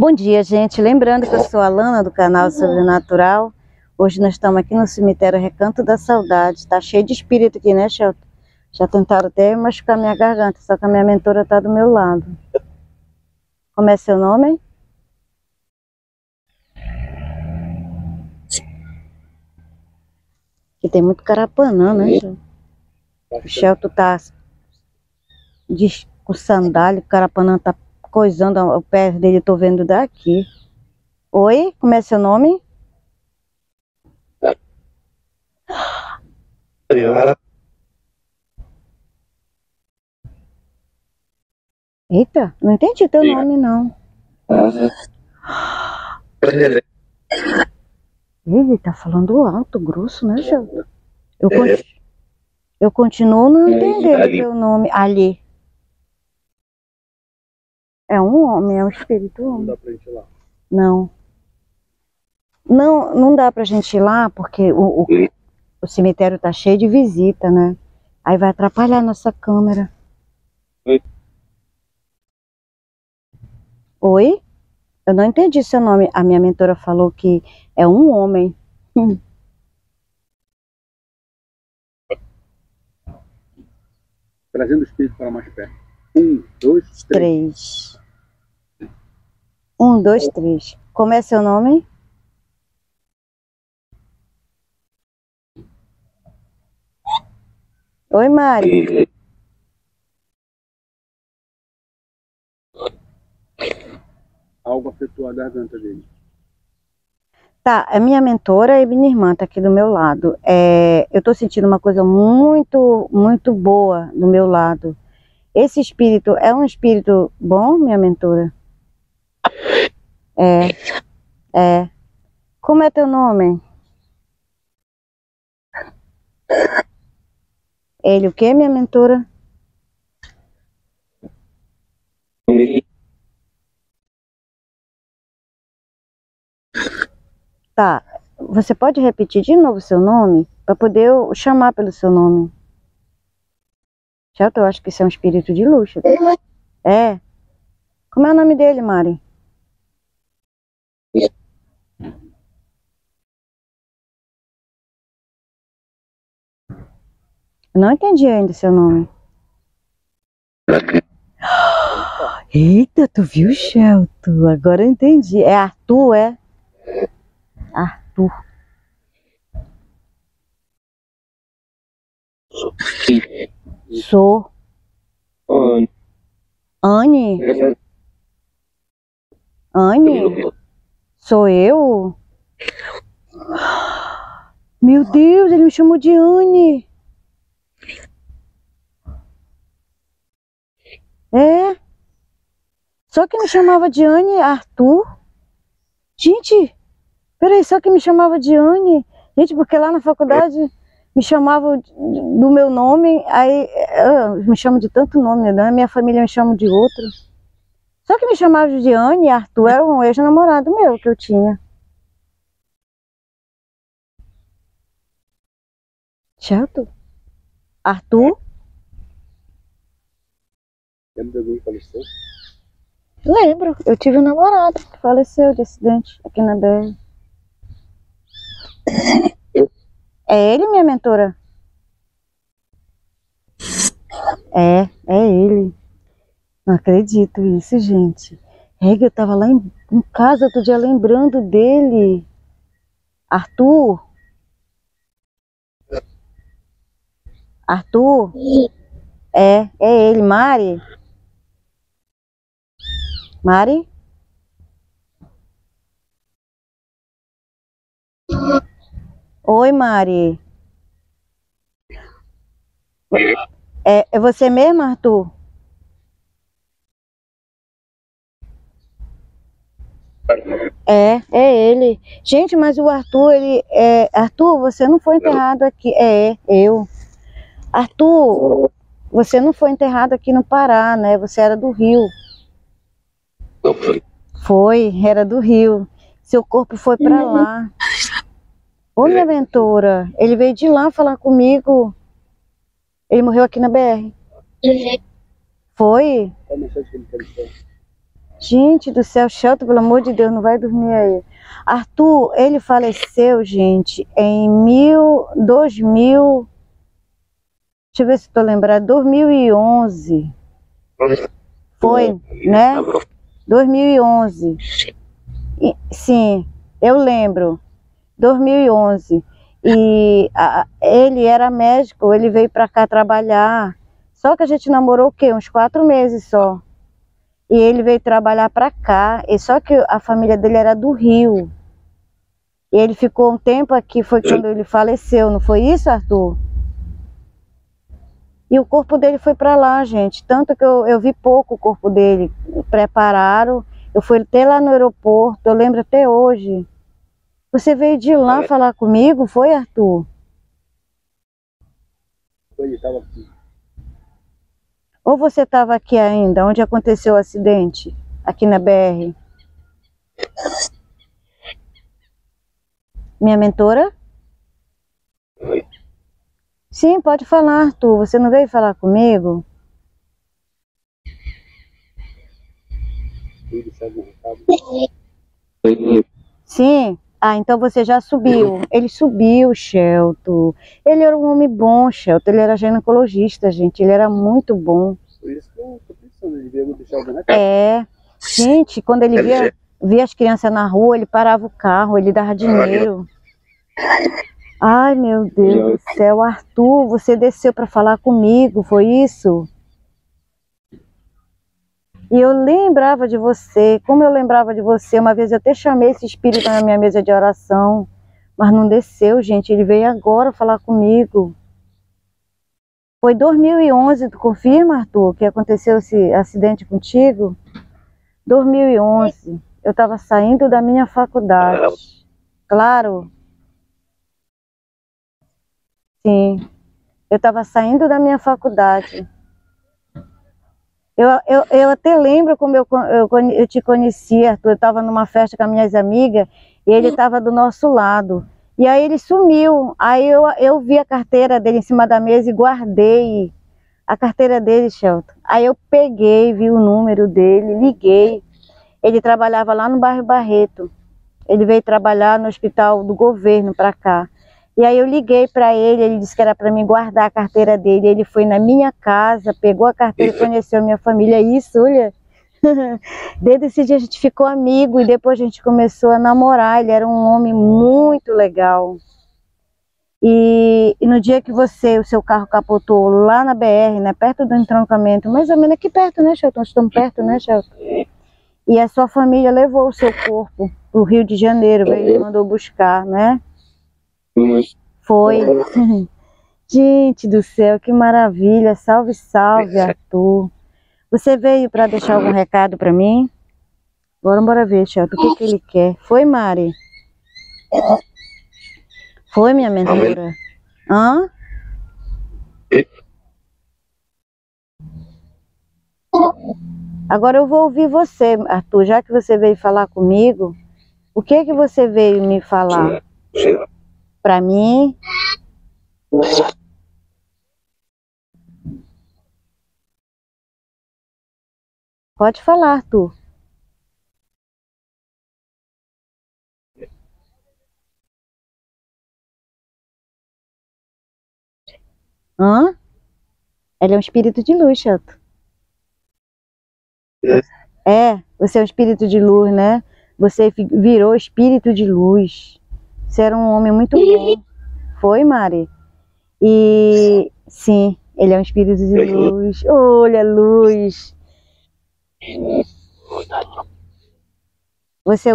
Bom dia, gente. Lembrando que eu sou a Lana do canal Sobrenatural. Hoje nós estamos aqui no cemitério Recanto da Saudade. Tá cheio de espírito aqui, né, Shelton? Já tentaram até machucar minha garganta, só que a minha mentora tá do meu lado. Como é seu nome? Aqui tem muito carapanã, né, Shelton? O Shelton tá de, com sandália, o carapanã tá coisando o pé dele, tô vendo daqui. Oi, como é seu nome? Eita, não entendi teu nome não. Ele tá falando alto, grosso, né, Gelda? Eu, conti eu continuo não entendendo teu nome. Ali. É um homem, é um espírito homem. Não dá pra gente ir lá. Não. Não, não dá pra gente ir lá porque o, o, o cemitério tá cheio de visita, né? Aí vai atrapalhar a nossa câmera. Oi. Oi? Eu não entendi seu nome. A minha mentora falou que é um homem. Trazendo o espírito para mais perto. Um, dois, três. Três. Um, dois, três. Como é seu nome? Oi, Mari. Algo afetou a garganta dele. Tá, a minha mentora e minha irmã tá aqui do meu lado. É, eu tô sentindo uma coisa muito, muito boa do meu lado. Esse espírito é um espírito bom, minha mentora? É, é. Como é teu nome? Ele o que, minha mentora? Tá, você pode repetir de novo seu nome? Para poder eu chamar pelo seu nome. Certo? Eu acho que isso é um espírito de luxo. É. Como é o nome dele, Mari? Não entendi ainda seu nome. Eita, tu viu, Shelton? Agora eu entendi. É Arthur, é? Arthur. Sou. Anne? Anne? Sou eu? Meu Deus, ele me chamou de Anne. É. Só que me chamava de Anne Arthur. Gente, peraí, só que me chamava de Anne. Gente, porque lá na faculdade me chamavam do meu nome, aí eu me chamo de tanto nome, né? Minha família me chama de outro. Só que me chamava de Anne Arthur era um ex-namorado meu que eu tinha. Chato? Arthur? Lembra de alguém que faleceu? Lembro, eu tive um namorado que faleceu de acidente aqui na BR. É ele, minha mentora? É, é ele. Não acredito isso, gente. É que eu tava lá em, em casa outro dia lembrando dele. Arthur? Arthur? É, é ele, Mari? Mari? Oi, Mari. É, é você mesmo, Arthur? É, é ele. Gente, mas o Arthur, ele é. Arthur, você não foi enterrado aqui. É, eu. Arthur, você não foi enterrado aqui no Pará, né? Você era do Rio. Não foi. Foi, era do Rio. Seu corpo foi pra lá. Ô, minha mentora, ele veio de lá falar comigo. Ele morreu aqui na BR. Foi? Quer dizer? Gente do céu, Shelton, pelo amor de Deus, não vai dormir aí. Arthur, ele faleceu, gente, em mil, 2000, deixa eu ver se estou lembrado, 2011. Foi, né? 2011. E, sim, eu lembro. 2011. E a, ele era médico, ele veio para cá trabalhar. Só que a gente namorou o quê? Uns quatro meses só. E ele veio trabalhar para cá. E só que a família dele era do Rio. E ele ficou um tempo aqui, foi quando ele faleceu, não foi isso, Arthur? E o corpo dele foi para lá, gente. Tanto que eu, eu vi pouco o corpo dele. Prepararam. Eu fui até lá no aeroporto, eu lembro até hoje. Você veio de lá falar comigo, foi, Arthur? Foi, estava aqui. Ou você estava aqui ainda, onde aconteceu o acidente? Aqui na BR? Minha mentora? Sim, pode falar, Arthur. Você não veio falar comigo? Sim. Ah, então você já subiu. Ele subiu, Shelton. Ele era um homem bom, Shelton. Ele era ginecologista, gente. Ele era muito bom. Por isso que eu tô pensando, ele veio deixar alguém na casa. É. Gente, quando ele via, via as crianças na rua, ele parava o carro, ele dava dinheiro. Ai, meu Deus do céu. Arthur, você desceu para falar comigo, foi isso? E eu lembrava de você, como eu lembrava de você, uma vez eu até chamei esse espírito na minha mesa de oração, mas não desceu, gente, ele veio agora falar comigo. Foi 2011, tu confirma, Arthur, que aconteceu esse acidente contigo? 2011, eu estava saindo da minha faculdade. Claro? Sim, eu estava saindo da minha faculdade. Eu, eu, eu até lembro como eu, eu, eu te conheci, Arthur. Eu estava numa festa com as minhas amigas e ele estava do nosso lado. E aí ele sumiu. Aí eu, eu vi a carteira dele em cima da mesa e guardei a carteira dele, Shelton. Aí eu peguei, vi o número dele, liguei. Ele trabalhava lá no bairro Barreto. Ele veio trabalhar no hospital do governo para cá. E aí eu liguei para ele, ele disse que era para mim guardar a carteira dele. Ele foi na minha casa, pegou a carteira e conheceu a minha família. Isso, olha. Desde esse dia a gente ficou amigo e depois a gente começou a namorar. Ele era um homem muito legal. E, e, no dia que você, o seu carro capotou lá na BR, né, perto do entroncamento, mais ou menos aqui perto, né, Shelton? Estamos perto, né, Shelton? E a sua família levou o seu corpo para o Rio de Janeiro, veio e mandou buscar, né? Foi. Gente do céu, que maravilha. Salve, salve, Arthur. Você veio para deixar algum recado para mim? Agora bora ver, Shelton, o que, que ele quer. Foi, Mari? Foi, minha mentora? Hã? Agora eu vou ouvir você, Arthur, já que você veio falar comigo, o que que você veio me falar? Para mim? Pode falar, Arthur. Hã? Ele é um espírito de luz, Chato. É, você é um espírito de luz, né? Você virou espírito de luz. Você era um homem muito bom. Foi, Mari? E sim, ele é um espírito de luz. Olha, luz. Você.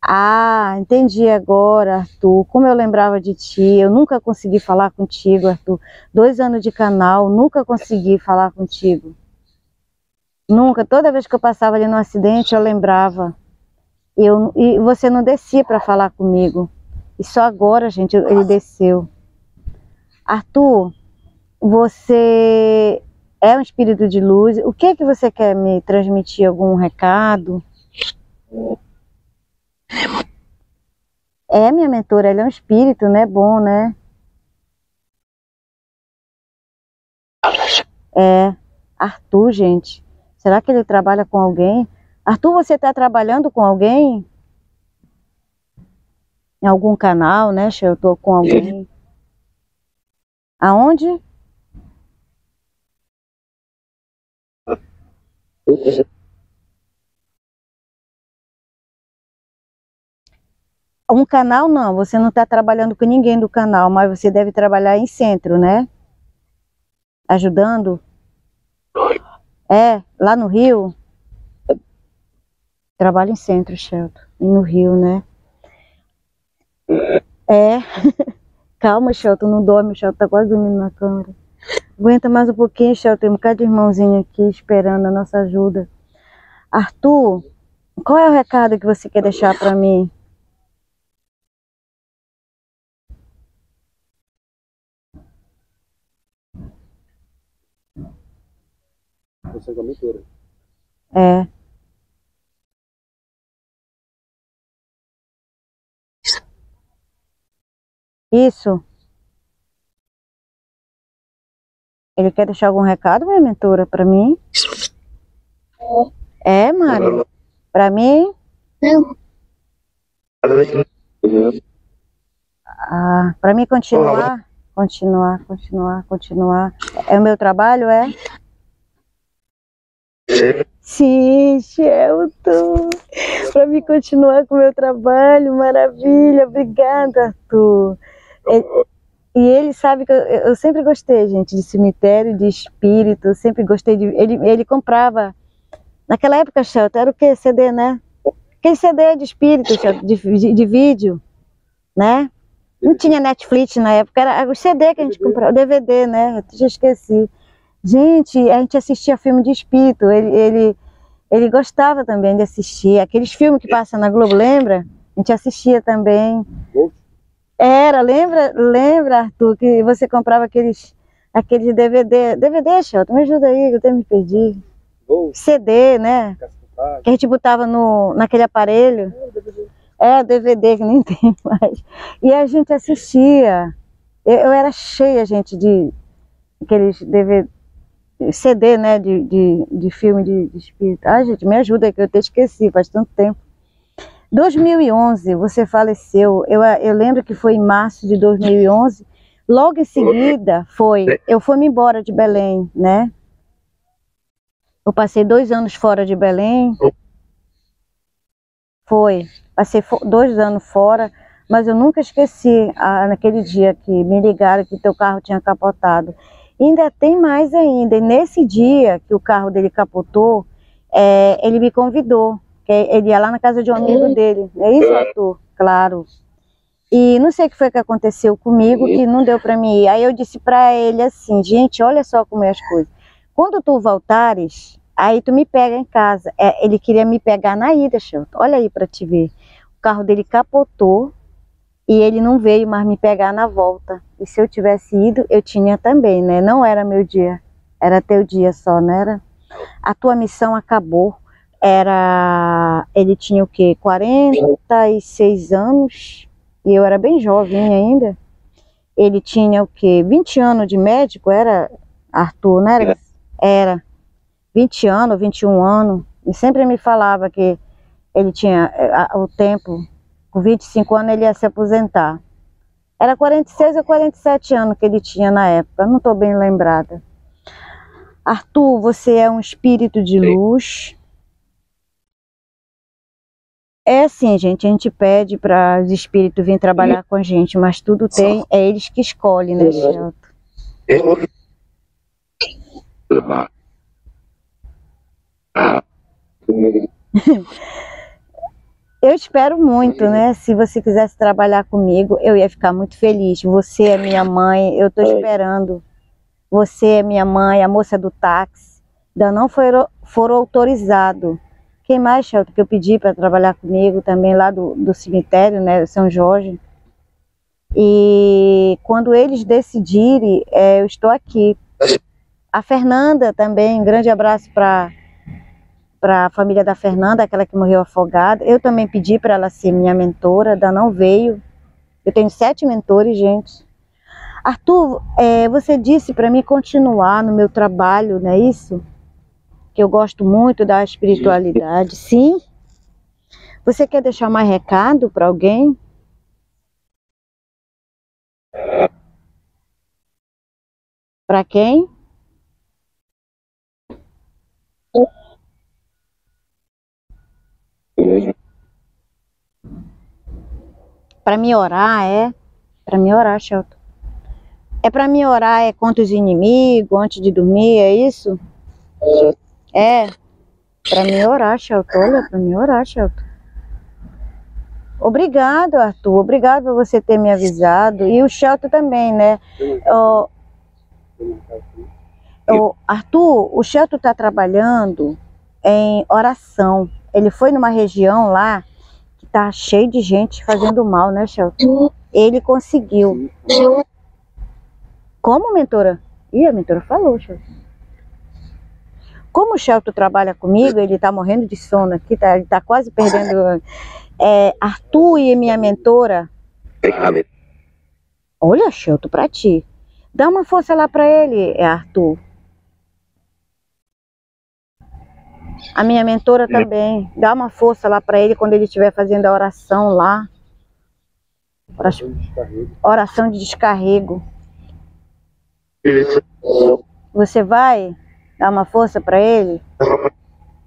Ah, entendi agora, Arthur. Como eu lembrava de ti, eu nunca consegui falar contigo, Arthur. Dois anos de canal, nunca consegui falar contigo. Nunca. Toda vez que eu passava ali no acidente, eu lembrava. Eu, e você não descia para falar comigo. E só agora, gente, ele desceu. Arthur, você é um espírito de luz. O que é que você quer me transmitir? Algum recado? É, minha mentora, ele é um espírito, né? Bom, né? É. Arthur, gente. Será que ele trabalha com alguém? Arthur, você está trabalhando com alguém? Em algum canal, né? Eu tô com alguém. Aonde? Um canal não, você não está trabalhando com ninguém do canal, mas você deve trabalhar em centro, né? Ajudando. É, lá no Rio. Trabalho em centro, Shelton. E no Rio, né? É. Calma, Shelton, não dorme, Shelton tá quase dormindo na câmera. Aguenta mais um pouquinho, Shelton. Tem um bocado de irmãozinho aqui esperando a nossa ajuda. Arthur, qual é o recado que você quer deixar para mim? Você é mentora. É. Isso. Ele quer deixar algum recado, minha mentora, para mim? É, Mari? Para mim? Não. Ah, para mim continuar? Continuar, continuar, continuar. É o meu trabalho, é? Sim, Shelton. Para mim continuar com o meu trabalho, maravilha. Obrigada, Arthur. E ele sabe que eu, eu, sempre gostei, gente, de cemitério, de espírito, sempre gostei de. Ele, ele comprava. Naquela época, Shelton, era o que? CD, né? Aquele CD de espírito, Shelton, de, de, de, vídeo, né? Não tinha Netflix na época, era o CD que a gente comprava, o DVD, né? Eu já esqueci. Gente, a gente assistia filme de espírito, ele, ele, ele gostava também de assistir. Aqueles filmes que passam na Globo, lembra? A gente assistia também. Era, lembra, lembra, Arthur, que você comprava aqueles, aqueles DVD. DVD, Shelton, me ajuda aí, eu até me perdi. CD, né? Que a gente botava no, naquele aparelho. É, DVD, que nem tem mais. E a gente assistia. Eu, eu era cheia, gente, de aqueles DVD, CD, né, de, de, de filme de, de espírito. Ai, gente, me ajuda, que eu até esqueci, faz tanto tempo. 2011, você faleceu. Eu, eu lembro que foi em março de 2011. Logo em seguida, foi. Eu fui-me embora de Belém, né? Eu passei dois anos fora de Belém. Foi. Passei dois anos fora, mas eu nunca esqueci a, naquele dia que me ligaram que teu carro tinha capotado. Ainda tem mais ainda. E nesse dia que o carro dele capotou, é, ele me convidou que ele ia lá na casa de um amigo dele. É isso, Arthur? Claro. E não sei o que foi que aconteceu comigo, que não deu para mim ir. Aí eu disse para ele assim, gente, olha só como é as coisas. Quando tu voltares, aí tu me pega em casa. É, ele queria me pegar na ida, Shelton. Olha aí para te ver. O carro dele capotou e ele não veio mais me pegar na volta. E se eu tivesse ido, eu tinha também, né? Não era meu dia, era teu dia só, não era? A tua missão acabou era ele tinha o que 46 anos? E eu era bem jovem ainda. Ele tinha o que 20 anos de médico era? Arthur não era era. 20 anos 21 anos. E sempre me falava que ele tinha eh, o tempo com 25 anos ele ia se aposentar. Era 46 ou 47 anos que ele tinha na época não estou bem lembrada. Arthur você é um espírito de luz é assim, gente, a gente pede para os espíritos virem trabalhar com a gente, mas tudo tem, é eles que escolhem, né, Shelton? Eu espero muito, né? Se você quisesse trabalhar comigo, eu ia ficar muito feliz. Você é minha mãe, eu estou esperando. Você é minha mãe, a moça do táxi. Ainda não foram, foram autorizados quem mais, Shelton, que eu pedi para trabalhar comigo também lá do, do cemitério, né, São Jorge. E quando eles decidirem, é, eu estou aqui. A Fernanda também, um grande abraço para para a família da Fernanda, aquela que morreu afogada. Eu também pedi para ela ser minha mentora, ainda não veio. Eu tenho sete mentores, gente. Arthur, é, você disse para mim continuar no meu trabalho, não é isso? Que eu gosto muito da espiritualidade. Sim. Você quer deixar mais recado para alguém? Para quem? Para me orar, é? Para me orar, Shelton. É para me orar, é contra os inimigos, antes de dormir, é isso? É. Para me orar, Shelton. Olha, para me orar, Shelton. Obrigado, Arthur. Obrigado por você ter me avisado. E o Shelton também, né? O, o, Arthur, o Shelton está trabalhando em oração. Ele foi numa região lá que tá cheio de gente fazendo mal, né, Shelton? Ele conseguiu. Como, mentora? Ih, a mentora falou, Shelton. Como o Shelton trabalha comigo, ele tá morrendo de sono aqui, tá, ele tá quase perdendo. É, Arthur e minha mentora. Olha, Shelton, pra ti. Dá uma força lá pra ele, é Arthur. A minha mentora também. Dá uma força lá para ele quando ele estiver fazendo a oração lá. Oração de descarrego. Oração de descarrego. Você vai dar uma força para ele?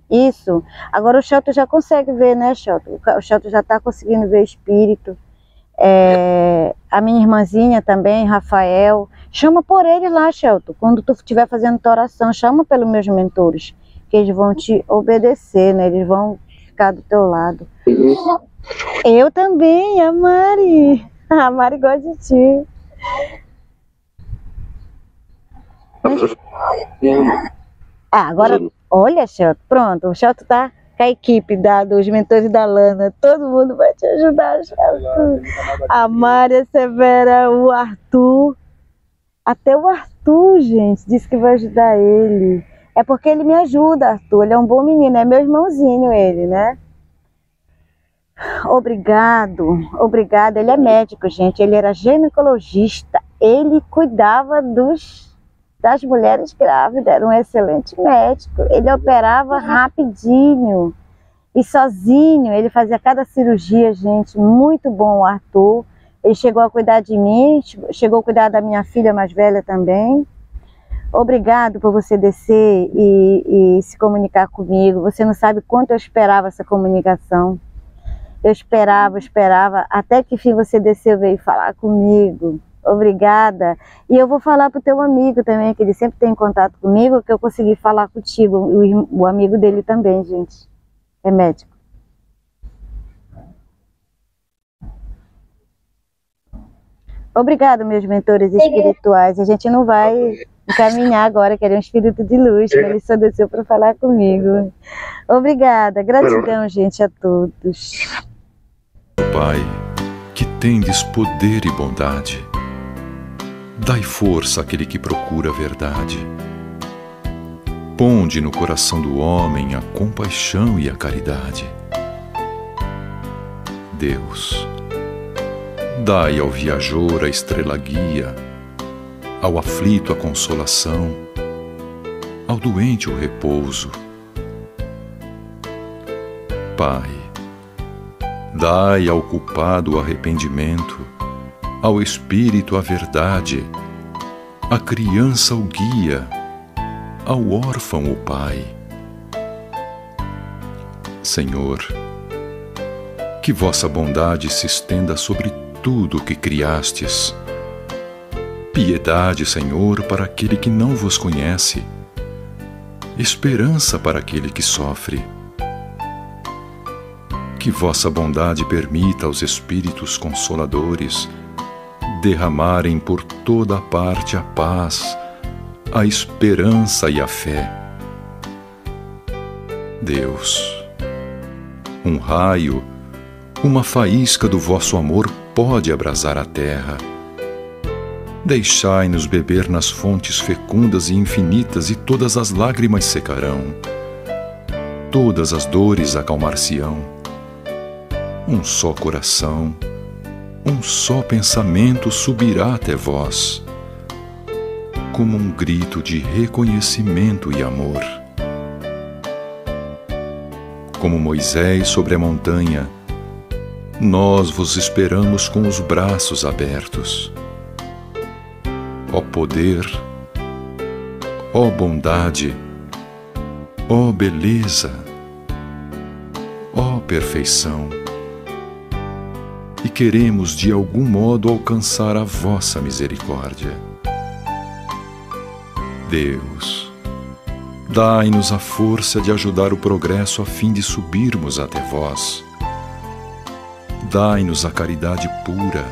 Isso. Agora o Shelton já consegue ver, né, Shelton? O Shelton já está conseguindo ver espírito. É, a minha irmãzinha também, Rafael. Chama por ele lá, Shelton. Quando tu estiver fazendo tua oração, chama pelos meus mentores que eles vão te obedecer, né? Eles vão ficar do teu lado. Eu também, a Mari. A Mari gosta de ti. Ah, agora, olha, Shelton, pronto, o Shelton tá com a equipe da, dos mentores da Lana. Todo mundo vai te ajudar. A Mari, a Severa, o Arthur. Até o Arthur, gente, disse que vai ajudar ele. É porque ele me ajuda, Arthur. Ele é um bom menino, é meu irmãozinho ele, né? Obrigado, obrigado. Ele é médico, gente. Ele era ginecologista. Ele cuidava dos das mulheres grávidas. Era um excelente médico. Ele operava rapidinho e sozinho. Ele fazia cada cirurgia, gente. Muito bom, o Arthur. Ele chegou a cuidar de mim, chegou a cuidar da minha filha mais velha também. Obrigado por você descer e, e, se comunicar comigo. Você não sabe quanto eu esperava essa comunicação. Eu esperava, esperava, até que fim você desceu veio falar comigo. Obrigada. E eu vou falar para o teu amigo também, que ele sempre tem contato comigo, que eu consegui falar contigo. O, o amigo dele também, gente. É médico. Obrigado, meus mentores espirituais. A gente não vai encaminhar agora, que era um espírito de luz, que ele só desceu para falar comigo. Obrigada, gratidão, gente, a todos. Pai, que tendes poder e bondade, dai força àquele que procura a verdade. Ponde no coração do homem a compaixão e a caridade. Deus, dai ao viajor a estrela guia ao aflito a consolação, ao doente o repouso. Pai, dai ao culpado o arrependimento, ao espírito a verdade, à criança o guia, ao órfão o pai. Senhor, que vossa bondade se estenda sobre tudo o que criastes Piedade, Senhor, para aquele que não vos conhece, esperança para aquele que sofre. Que vossa bondade permita aos Espíritos Consoladores derramarem por toda parte a paz, a esperança e a fé. Deus, um raio, uma faísca do vosso amor pode abrasar a terra Deixai-nos beber nas fontes fecundas e infinitas, e todas as lágrimas secarão. Todas as dores acalmar-se-ão. Um só coração, um só pensamento subirá até vós, como um grito de reconhecimento e amor. como Moisés sobre a montanha, nós vos esperamos com os braços abertos. Ó poder, ó bondade, ó beleza, ó perfeição, e queremos de algum modo alcançar a vossa misericórdia. Deus, dai-nos a força de ajudar o progresso a fim de subirmos até vós. Dai-nos a caridade pura,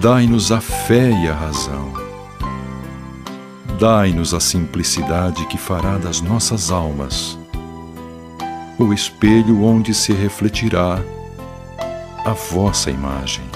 dai-nos a fé e a razão Dai-nos a simplicidade que fará das nossas almas o espelho onde se refletirá a vossa imagem.